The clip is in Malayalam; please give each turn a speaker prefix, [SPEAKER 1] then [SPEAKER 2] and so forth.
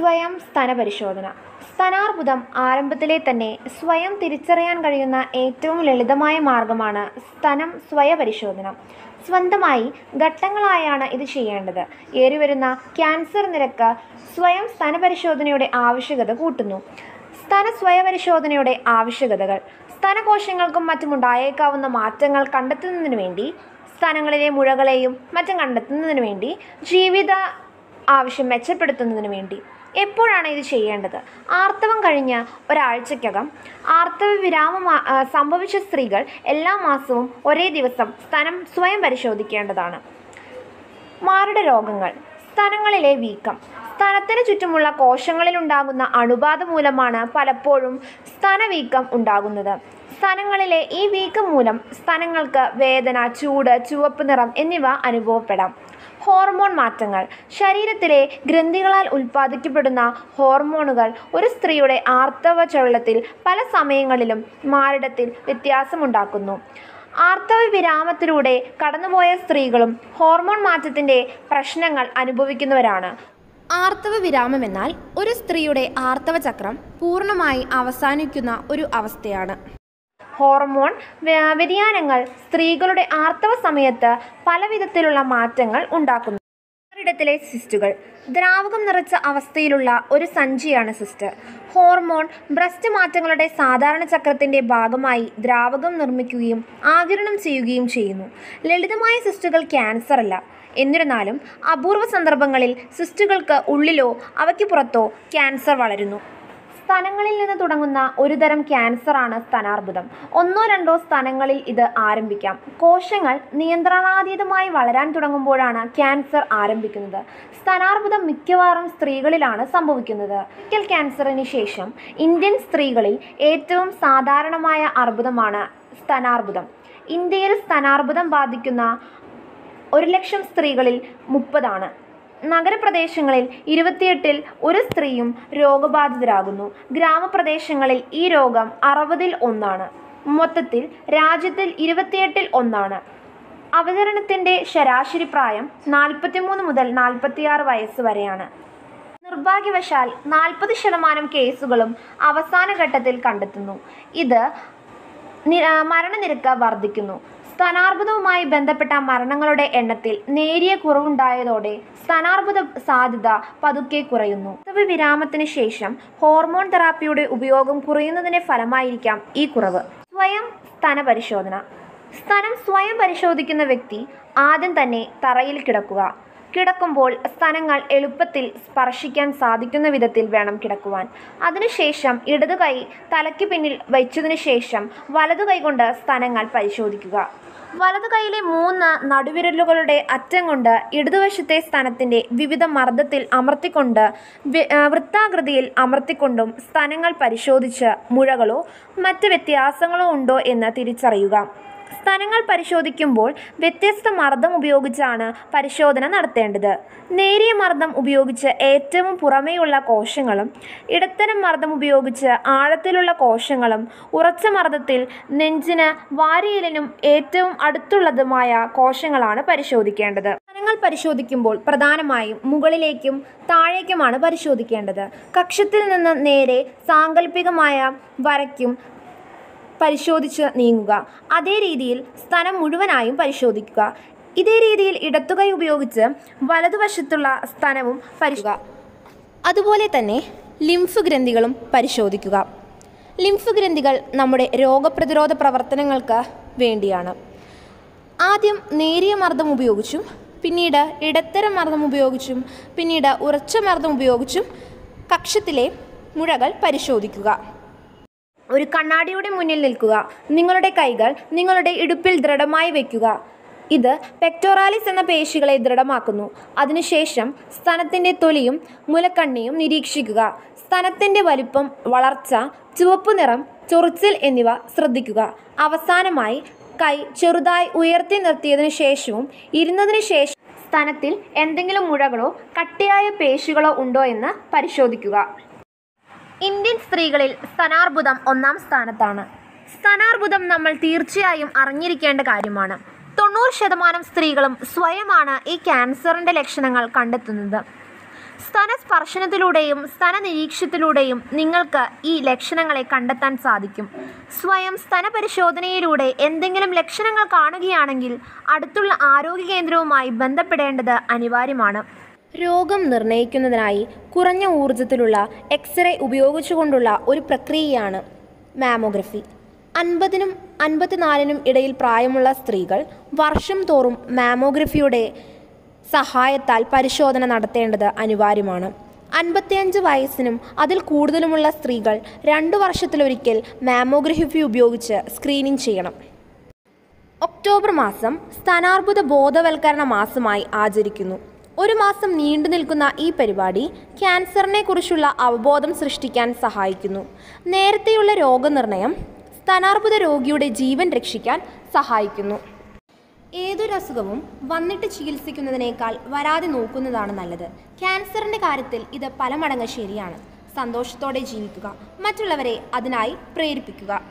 [SPEAKER 1] സ്വയം സ്തനപരിശോധന സ്തനാർബുദം ആരംഭത്തിലെ തന്നെ സ്വയം തിരിച്ചറിയാൻ കഴിയുന്ന ഏറ്റവും ലളിതമായ മാർഗമാണ് സ്തനം സ്വയപരിശോധന. സ്വന്തമായി ഘട്ടങ്ങളായാണ് ഇത് ചെയ്യേണ്ടത്. ഏറിവരുന്ന ക്യാൻസർ നിരക്ക് സ്വയം സ്തനപരിശോധനയുടെ ആവശ്യകത കൂട്ടുന്നു. സ്തന സ്വയപരിശോധനയുടെ ആവശ്യകതകൾ. സ്തനകോശങ്ങൾക്കും മറ്റുമുണ്ടായേക്കാവുന്ന മാറ്റങ്ങൾ കണ്ടെത്തുന്നതിന് വേണ്ടി സ്ഥലങ്ങളിലെ മുഴകളെയും മറ്റും കണ്ടെത്തുന്നതിന് വേണ്ടി ജീവിത ആവശ്യം മെച്ചപ്പെടുത്തുന്നതിന് വേണ്ടി. എപ്പോഴാണ് ഇത് ചെയ്യേണ്ടത്? ആർത്തവം കഴിഞ്ഞ് ഒരാഴ്ചയ്ക്കകം ആർത്തവ വിരാമം സംഭവിച്ച സ്ത്രീകൾ എല്ലാ മാസവും ഒരേ ദിവസം സ്ഥലം സ്വയം പരിശോധിക്കേണ്ടതാണ്. മാരുടെ രോഗങ്ങൾ സ്ഥലങ്ങളിലെ വീക്കം സ്തനത്തിന് ചുറ്റുമുള്ള കോശങ്ങളിലുണ്ടാകുന്ന അണുബാധ മൂലമാണ് പലപ്പോഴും സ്തനവീക്കം ഉണ്ടാകുന്നത്. സ്ഥലങ്ങളിലെ ഈ വീക്കം മൂലം സ്ഥലങ്ങൾക്ക് വേദന ചൂട് ചുവപ്പ് നിറം എന്നിവ അനുഭവപ്പെടാം. ഹോർമോൺ മാറ്റങ്ങൾ. ശരീരത്തിലെ ഗ്രന്ഥികളാൽ ഉൽപ്പാദിക്കപ്പെടുന്ന ഹോർമോണുകൾ ഒരു സ്ത്രീയുടെ ആർത്തവ ചുഴലത്തിൽ പല സമയങ്ങളിലും മാരടത്തിൽ വ്യത്യാസമുണ്ടാക്കുന്നു. ആർത്തവ വിരാമത്തിലൂടെ കടന്നുപോയ സ്ത്രീകളും ഹോർമോൺ മാറ്റത്തിന്റെ പ്രശ്നങ്ങൾ അനുഭവിക്കുന്നവരാണ്. ആർത്തവ വിരാമം എന്നാൽ ഒരു സ്ത്രീയുടെ ആർത്തവ ചക്രം പൂർണമായി അവസാനിക്കുന്ന ഒരു അവസ്ഥയാണ്. ഹോർമോൺ വ്യ- വ്യതിയാനങ്ങൾ സ്ത്രീകളുടെ ആർത്തവ സമയത്ത് പല വിധത്തിലുള്ള മാറ്റങ്ങൾ ഉണ്ടാക്കുന്നു. ഒരിടത്തിലെ സിസ്റ്റുകൾ. ദ്രാവകം നിറച്ച അവസ്ഥയിലുള്ള ഒരു സഞ്ചിയാണ് സിസ്റ്റ്. ഹോർമോൺ ബ്രസ്റ്റ് മാറ്റങ്ങളുടെ സാധാരണ ചക്രത്തിന്റെ ഭാഗമായി ദ്രാവകം നിർമ്മിക്കുകയും ആകിരണം ചെയ്യുകയും ചെയ്യുന്നു. ലളിതമായ സിസ്റ്റുകൾ ക്യാൻസർ അല്ല. എന്നിരുന്നാലും അപൂർവ സന്ദർഭങ്ങളിൽ സിസ്റ്റുകൾക്ക് ഉള്ളിലോ അവയ്ക്ക് പുറത്തോ ക്യാൻസർ വളരുന്നു. സ്തനങ്ങളിൽ നിന്ന് തുടങ്ങുന്ന ഒരു തരം ക്യാൻസറാണ് സ്തനാർബുദം. ഒന്നോ രണ്ടോ സ്തനങ്ങളിൽ ഇത് ആരംഭിക്കാം. കോശങ്ങൾ നിയന്ത്രണാതീതമായി വളരാൻ തുടങ്ങുമ്പോഴാണ് ക്യാൻസർ ആരംഭിക്കുന്നത്. സ്തനാർബുദം മിക്കവാറും സ്ത്രീകളിലാണ് സംഭവിക്കുന്നത്. മെഡിക്കൽ ക്യാൻസറിന് ശേഷം ഇന്ത്യൻ സ്ത്രീകളിൽ ഏറ്റവും സാധാരണമായ അർബുദമാണ് സ്തനാർബുദം. ഇന്ത്യയിൽ സ്തനാർബുദം ബാധിക്കുന്ന ഒരു ലക്ഷം സ്ത്രീകളിൽ മുപ്പതാണ്. നഗരപ്രദേശങ്ങളിൽ ഇരുപത്തിയെട്ടിൽ ഒരു സ്ത്രീയും രോഗബാധിതരാകുന്നു. ഗ്രാമപ്രദേശങ്ങളിൽ ഈ രോഗം അറുപതിൽ ഒന്നാണ്. മൊത്തത്തിൽ രാജ്യത്തിൽ ഇരുപത്തിയെട്ടിൽ ഒന്നാണ്. അവതരണത്തിന്റെ ശരാശരി പ്രായം നാൽപ്പത്തിമൂന്ന് മുതൽ നാൽപ്പത്തിയാറ് വയസ്സ് വരെയാണ്. നിർഭാഗ്യവശാൽ നാൽപ്പത് ശതമാനം കേസുകളും അവസാനഘട്ടത്തിൽ കണ്ടെത്തുന്നു. ഇത് മരണനിരക്ക് വർദ്ധിക്കുന്നു. സ്തനാർബുദവുമായി ബന്ധപ്പെട്ട മരണങ്ങളുടെ എണ്ണത്തിൽ നേരിയ കുറവുണ്ടായതോടെ സ്തനാർബുദ സാധ്യത പതുക്കെ കുറയുന്നു. വിരാമത്തിന് ശേഷം ഹോർമോൺ തെറാപ്പിയുടെ ഉപയോഗം കുറയുന്നതിന്റെ ഫലമായിരിക്കാം ഈ കുറവ്. സ്വയം സ്തന പരിശോധന സ്തനം സ്വയം പരിശോധിക്കുന്ന വ്യക്തി ആദ്യം തന്നെ തറയിൽ കിടക്കുക. കിടക്കുമ്പോൾ സ്തനങ്ങൾ എളുപ്പത്തിൽ സ്പർശിക്കാൻ സാധിക്കുന്ന വിധത്തിൽ വേണം കിടക്കുവാൻ. അതിനുശേഷം ഇടതു കൈ തലയ്ക്ക് പിന്നിൽ വെച്ചതിനു ശേഷം വലതു കൈകൊണ്ട് സ്തനങ്ങൾ പരിശോധിക്കുക. വലതു കൈയിലെ മൂന്ന് നടുവിരലുകളുടെ അറ്റം കൊണ്ട് ഇടതുവശത്തെ സ്ഥാനത്തിന്റെ വിവിധ മർദ്ദത്തിൽ അമർത്തിക്കൊണ്ട് വൃത്താകൃതിയിൽ അമർത്തിക്കൊണ്ടും സ്തനങ്ങൾ പരിശോധിച്ച് മുഴകളോ മറ്റ് വ്യത്യാസങ്ങളോ ഉണ്ടോ എന്ന് തിരിച്ചറിയുക. സ്തനങ്ങൾ പരിശോധിക്കുമ്പോൾ വ്യത്യസ്ത മർദ്ദം ഉപയോഗിച്ചാണ് പരിശോധന നടത്തേണ്ടത്. നേരിയ മർദ്ദം ഉപയോഗിച്ച് ഏറ്റവും പുറമേയുള്ള കോശങ്ങളും ഇടത്തരം മർദ്ദം ഉപയോഗിച്ച് ആഴത്തിലുള്ള കോശങ്ങളും ഉറച്ച മർദ്ദത്തിൽ നെഞ്ചിന് വാരിയലിനും ഏറ്റവും അടുത്തുള്ളതുമായ കോശങ്ങളാണ് പരിശോധിക്കേണ്ടത്. സ്ഥലങ്ങൾ പരിശോധിക്കുമ്പോൾ പ്രധാനമായും മുകളിലേക്കും താഴേക്കുമാണ് പരിശോധിക്കേണ്ടത്. കക്ഷത്തിൽ നിന്ന് നേരെ സാങ്കല്പികമായ വരയ്ക്കും പരിശോധിച്ച് നീങ്ങുക. അതേ രീതിയിൽ സ്ഥലം മുഴുവനായും പരിശോധിക്കുക. ഇതേ രീതിയിൽ ഇടത്തുകൈ ഉപയോഗിച്ച് വലതുവശത്തുള്ള സ്ഥലവും പരിശോധിക്കുക. അതുപോലെ തന്നെ ലിംഫ് ഗ്രന്ഥികളും പരിശോധിക്കുക. ലിംഫ് ഗ്രന്ഥികൾ നമ്മുടെ രോഗപ്രതിരോധ പ്രവർത്തനങ്ങൾക്ക് വേണ്ടിയാണ്. ആദ്യം നേരിയ മർദ്ദം ഉപയോഗിച്ചും പിന്നീട് ഇടത്തരം മർദ്ദം ഉപയോഗിച്ചും പിന്നീട് ഉറച്ച മർദ്ദം ഉപയോഗിച്ചും കക്ഷത്തിലെ മുഴകൾ പരിശോധിക്കുക. ഒരു കണ്ണാടിയുടെ മുന്നിൽ നിൽക്കുക. നിങ്ങളുടെ കൈകൾ നിങ്ങളുടെ ഇടുപ്പിൽ ദൃഢമായി വയ്ക്കുക ഇത് പെക്ടോറാലിസ് എന്ന പേശികളെ ദൃഢമാക്കുന്നു. അതിനുശേഷം സ്തനത്തിന്റെ തൊലിയും മുലക്കണ്ണിയും നിരീക്ഷിക്കുക. സ്തനത്തിന്റെ വലിപ്പം വളർച്ച ചുവപ്പ് നിറം ചൊറിച്ചിൽ എന്നിവ ശ്രദ്ധിക്കുക. അവസാനമായി കൈ ചെറുതായി ഉയർത്തി നിർത്തിയതിനു ശേഷവും ഇരുന്നതിന് ശേഷം സ്തനത്തിൽ എന്തെങ്കിലും മുഴകളോ കട്ടിയായ പേശികളോ ഉണ്ടോ എന്ന് പരിശോധിക്കുക. ഇന്ത്യൻ സ്ത്രീകളിൽ സ്തനാർബുദം ഒന്നാം സ്ഥാനത്താണ്. സ്തനാർബുദം നമ്മൾ തീർച്ചയായും അറിഞ്ഞിരിക്കേണ്ട കാര്യമാണ്. തൊണ്ണൂറ് ശതമാനം സ്ത്രീകളും സ്വയമാണ് ഈ ക്യാൻസറിന്റെ ലക്ഷണങ്ങൾ കണ്ടെത്തുന്നത്. സ്തനസ്പർശനത്തിലൂടെയും സ്തന നിരീക്ഷണത്തിലൂടെയും നിങ്ങൾക്ക് ഈ ലക്ഷണങ്ങളെ കണ്ടെത്താൻ സാധിക്കും. സ്വയം സ്തനപരിശോധനയിലൂടെ എന്തെങ്കിലും ലക്ഷണങ്ങൾ കാണുകയാണെങ്കിൽ അടുത്തുള്ള ആരോഗ്യ കേന്ദ്രവുമായി ബന്ധപ്പെടേണ്ടത് അനിവാര്യമാണ്. രോഗം നിർണയിക്കുന്നതിനായി കുറഞ്ഞ ഊർജത്തിലുള്ള എക്സ്റേ ഉപയോഗിച്ചുകൊണ്ടുള്ള ഒരു പ്രക്രിയയാണ് മാമോഗ്രഫി. അൻപതിനും അൻപത്തിനാലിനും ഇടയിൽ പ്രായമുള്ള സ്ത്രീകൾ വർഷം തോറും മാമോഗ്രഫിയുടെ സഹായത്താൽ പരിശോധന നടത്തേണ്ടത് അനിവാര്യമാണ്. അൻപത്തിയഞ്ച് വയസ്സിനും അതിൽ കൂടുതലുമുള്ള സ്ത്രീകൾ രണ്ടു വർഷത്തിലൊരിക്കൽ മാമോഗ്രഫി ഉപയോഗിച്ച് സ്ക്രീനിംഗ് ചെയ്യണം. ഒക്ടോബർ മാസം സ്ഥാനാർബുദ ബോധവൽക്കരണ മാസമായി ആചരിക്കുന്നു. ഒരു മാസം നീണ്ടു നിൽക്കുന്ന ഈ പരിപാടി ക്യാൻസറിനെ കുറിച്ചുള്ള അവബോധം സൃഷ്ടിക്കാൻ സഹായിക്കുന്നു. നേരത്തെയുള്ള രോഗനിർണയം സ്ഥാനാർബുദ രോഗിയുടെ ജീവൻ രക്ഷിക്കാൻ സഹായിക്കുന്നു. ഏതൊരു അസുഖവും വന്നിട്ട് ചികിത്സിക്കുന്നതിനേക്കാൾ വരാതെ നോക്കുന്നതാണ് നല്ലത്. ക്യാൻസറിന്റെ കാര്യത്തിൽ ഇത് പല മടങ്ങ് ശരിയാണ്. സന്തോഷത്തോടെ ജീവിക്കുക. മറ്റുള്ളവരെ അതിനായി പ്രേരിപ്പിക്കുക.